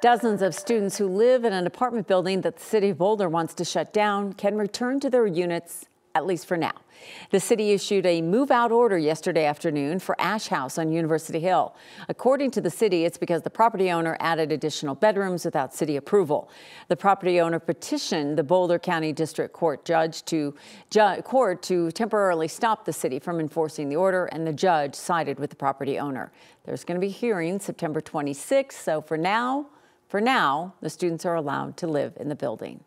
Dozens of students who live in an apartment building that the city of Boulder wants to shut down can return to their units at least for now. The city issued a move out order yesterday afternoon for Ash House on University Hill. According to the city, it's because the property owner added additional bedrooms without city approval. The property owner petitioned the Boulder County District Court judge to ju court to temporarily stop the city from enforcing the order, and the judge sided with the property owner. There's going to be hearings September 26th, so for now, for now, the students are allowed to live in the building.